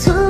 错。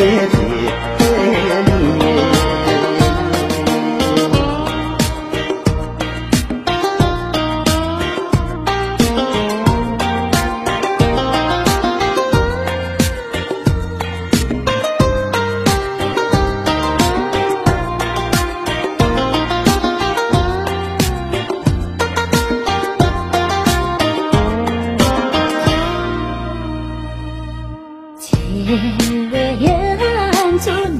谢谢你。to